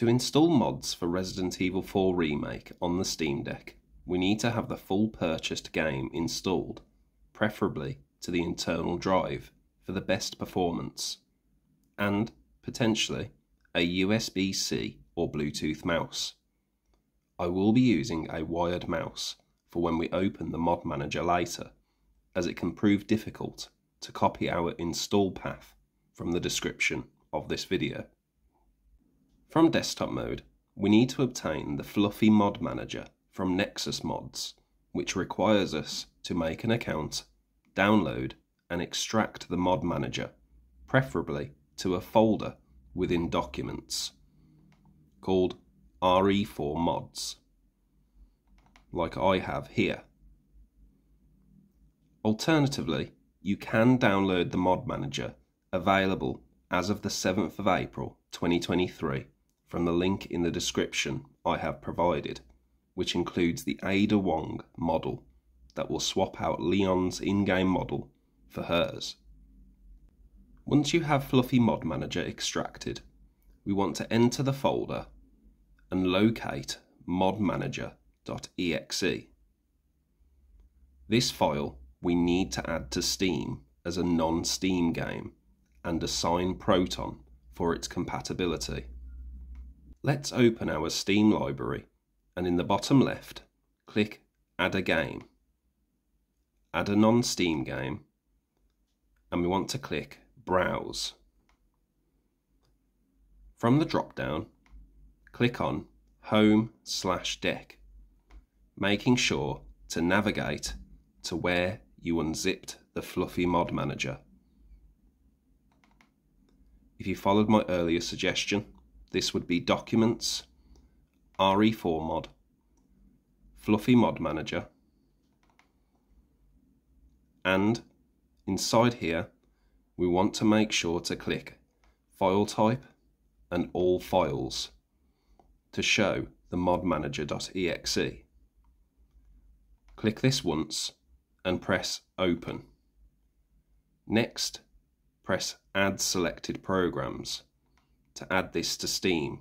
To install mods for Resident Evil 4 Remake on the Steam Deck, we need to have the full purchased game installed, preferably to the internal drive for the best performance, and potentially a USB C or Bluetooth mouse. I will be using a wired mouse for when we open the mod manager later, as it can prove difficult to copy our install path from the description of this video. From desktop mode, we need to obtain the Fluffy Mod Manager from Nexus Mods, which requires us to make an account, download and extract the mod manager, preferably to a folder within Documents, called RE4 Mods, like I have here. Alternatively, you can download the mod manager available as of the 7th of April 2023 from the link in the description I have provided, which includes the Ada Wong model that will swap out Leon's in-game model for hers. Once you have Fluffy Mod Manager extracted, we want to enter the folder and locate modmanager.exe. This file we need to add to Steam as a non-Steam game and assign Proton for its compatibility. Let's open our Steam library and in the bottom left, click Add a Game. Add a non-Steam game and we want to click Browse. From the drop-down, click on Home slash Deck, making sure to navigate to where you unzipped the Fluffy Mod Manager. If you followed my earlier suggestion, this would be Documents, RE4 Mod, Fluffy Mod Manager, and inside here we want to make sure to click File Type and All Files to show the modmanager.exe. Click this once and press Open. Next, press Add Selected Programs to add this to Steam.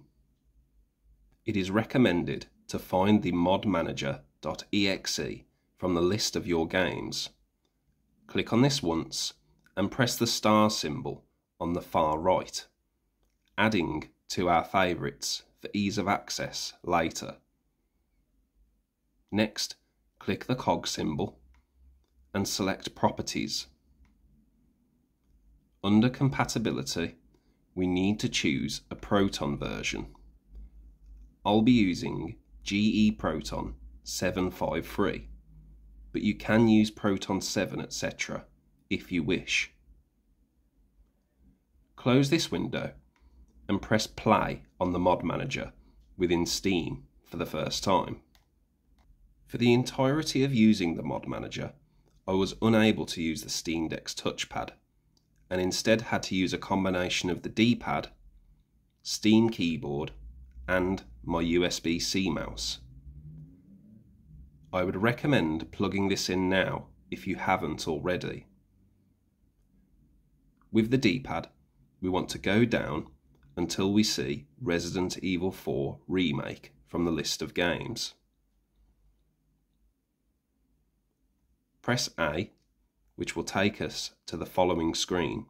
It is recommended to find the modmanager.exe from the list of your games. Click on this once and press the star symbol on the far right, adding to our favourites for ease of access later. Next, click the cog symbol and select Properties. Under Compatibility, we need to choose a Proton version. I'll be using GE Proton 753, but you can use Proton 7 etc. if you wish. Close this window and press play on the mod manager within Steam for the first time. For the entirety of using the mod manager, I was unable to use the Steam Deck's touchpad and instead had to use a combination of the D-pad, Steam keyboard, and my USB-C mouse. I would recommend plugging this in now if you haven't already. With the D-pad, we want to go down until we see Resident Evil 4 Remake from the list of games. Press A which will take us to the following screen.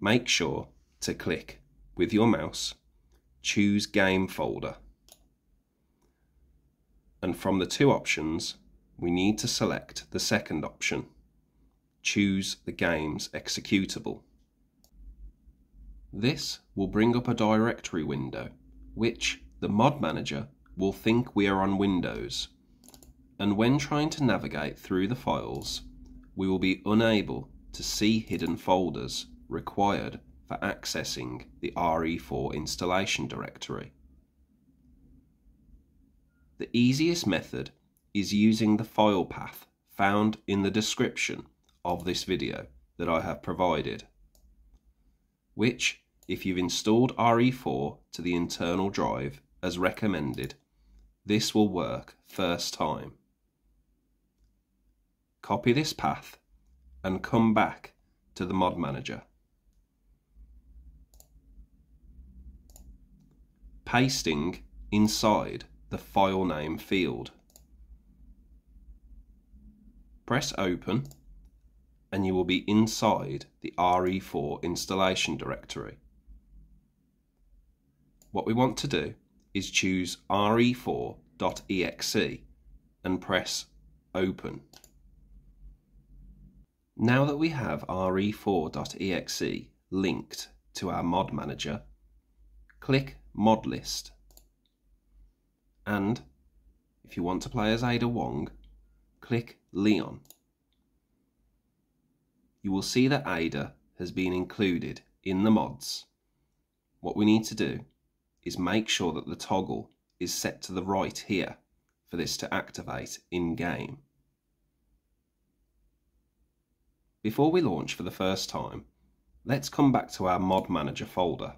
Make sure to click with your mouse, choose Game folder. And from the two options, we need to select the second option, choose the game's executable. This will bring up a directory window, which the mod manager will think we are on Windows and when trying to navigate through the files, we will be unable to see hidden folders required for accessing the RE4 installation directory. The easiest method is using the file path found in the description of this video that I have provided, which, if you've installed RE4 to the internal drive as recommended, this will work first time copy this path and come back to the mod manager. pasting inside the file name field. Press open and you will be inside the RE4 installation directory. What we want to do is choose re4.exe and press open. Now that we have re4.exe linked to our mod manager, click mod list. And if you want to play as Ada Wong, click Leon. You will see that Ada has been included in the mods. What we need to do is make sure that the toggle is set to the right here for this to activate in-game. Before we launch for the first time, let's come back to our Mod Manager folder.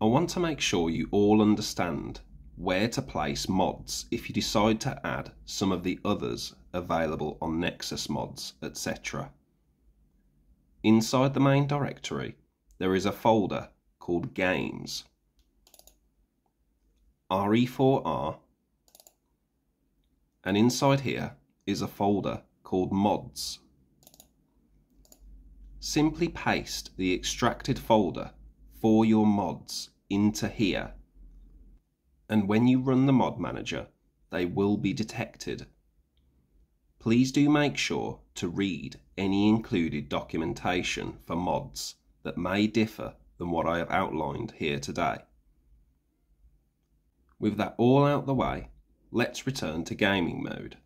I want to make sure you all understand where to place mods if you decide to add some of the others available on Nexus mods, etc. Inside the main directory, there is a folder called Games. RE4R and inside here is a folder called mods. Simply paste the extracted folder for your mods into here and when you run the mod manager they will be detected. Please do make sure to read any included documentation for mods that may differ than what I have outlined here today. With that all out the way, let's return to gaming mode.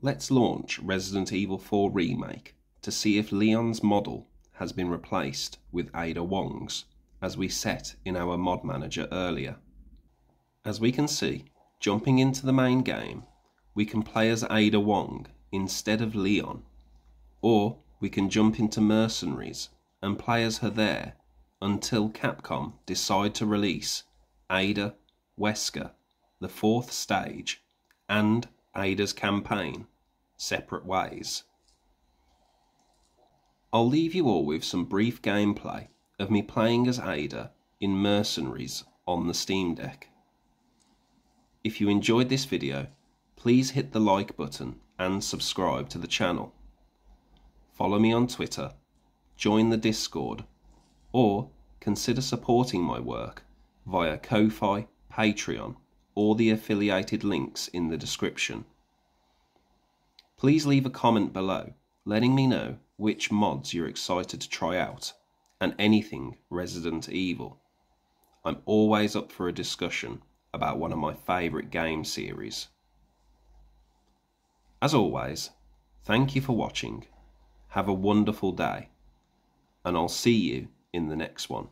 Let's launch Resident Evil 4 Remake to see if Leon's model has been replaced with Ada Wong's as we set in our mod manager earlier. As we can see, jumping into the main game, we can play as Ada Wong instead of Leon, or we can jump into Mercenaries and play as her there until Capcom decide to release Ada, Wesker, the fourth stage, and Ada's campaign separate ways. I'll leave you all with some brief gameplay of me playing as Ada in Mercenaries on the Steam Deck. If you enjoyed this video, please hit the like button and subscribe to the channel. Follow me on Twitter, join the Discord, or consider supporting my work via Ko-Fi, Patreon, or the affiliated links in the description. Please leave a comment below letting me know which mods you're excited to try out and anything Resident Evil. I'm always up for a discussion about one of my favourite game series. As always, thank you for watching, have a wonderful day, and I'll see you in the next one.